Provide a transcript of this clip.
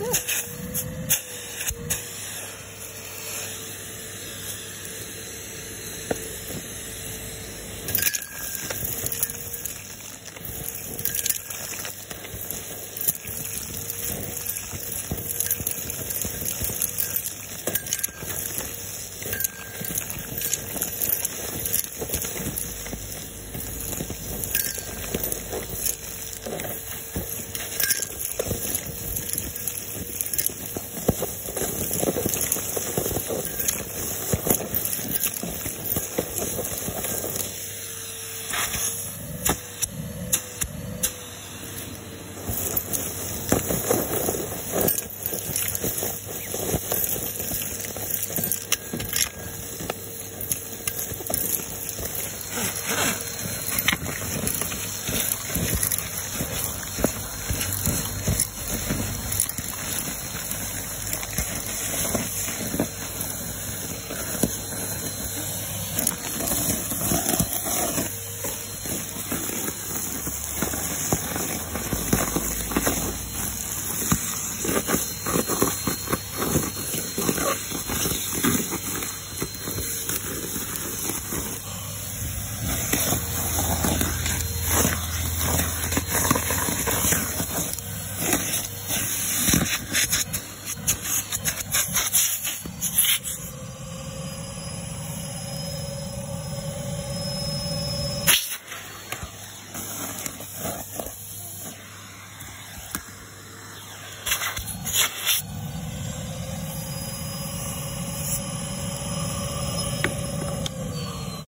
look.